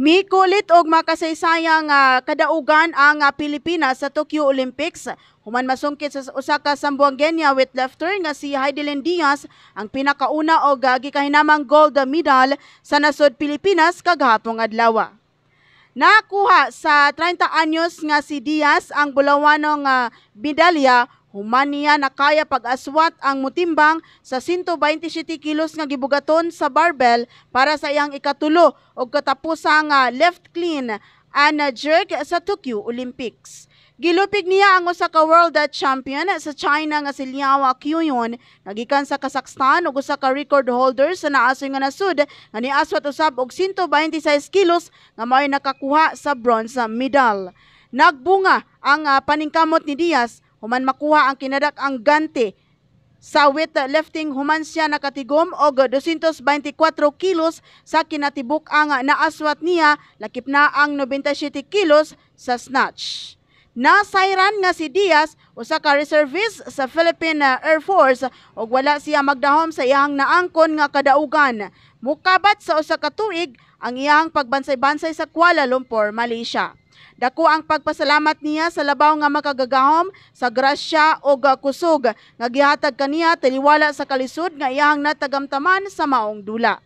Mikulit og makasaysayang ah, kadaugan ang ah, Pilipinas sa Tokyo Olympics. Human masungkit sa usa ka Sambuangenya weightlifter nga si Heidelin Diaz ang pinakauna og ah, gikahinamang gold medal sa nasod Pilipinas kagahapong adlaw. Nakuha sa 30 anyos nga si Diaz ang bulawanong ah, medalya Human niya nakaya pag-aswat ang mutimbang sa 127 kilos nga gibugaton sa barbell para sa iyang ikatulo o katapusang ah, left clean and ah, jerk sa Tokyo Olympics. Gilupig niya ang usa ka world champion sa China nga si Liao Qiuyun nagikan sa Kazakhstan ug usa ka record holder sa naasoy nga nasud nga niaswat usab og 126 kilos nga mao'y nakakuha sa bronze medal. Nagbunga ang ah, paningkamot ni Diaz human makuha ang kinadak ang gante sa weightlifting human siya nakatigom og 224 kilos sa kinatibuk ang naaswat niya lakip na ang 97 kilos sa snatch. Nasayran nga si Diaz usa ka reservist sa Philippine uh, Air Force ug wala siya magdahom sa iyang naangkon nga kadaugan. Mukabat sa usa ka tuig ang iyang pagbansay-bansay sa Kuala Lumpur, Malaysia. Dako ang pagpasalamat niya sa labaw nga makagagahom sa grasya o kusog nga gihatag kaniya taliwala sa kalisod nga iyang natagamtaman sa maong dula.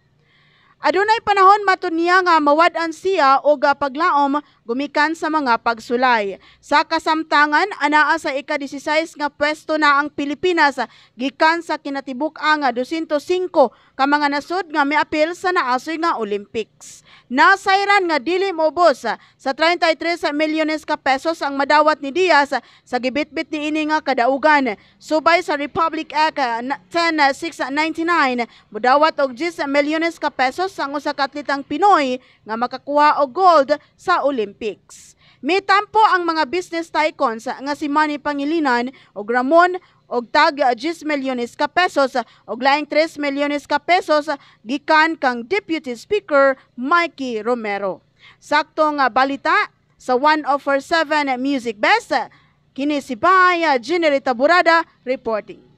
Adunay panahon matud niya nga mawad-an siya o paglaom gumikan sa mga pagsulay. Sa kasamtangan, anaa sa ika-16 nga pwesto na ang Pilipinas gikan sa kinatibuk ang 205 ka mga nasud nga miapil sa naasoy nga Olympics. Nasayran nga dili mobos sa 33 milyones ka pesos ang madawat ni Diaz sa gibitbit ni ini nga kadaugan. Subay sa Republic Act 10699, mudawat og 10 milyones ka pesos ang usa ka atletang Pinoy nga makakuha og gold sa Olympics. Mitampo ang mga business tycoons nga si Manny Pangilinan ug Ramon og tag 10 milyones ka pesos og laing 3 milyones ka pesos gikan kang Deputy Speaker Mikey Romero. Saktong balita sa 1047 Music Best, kini si Baya Generita Burada reporting.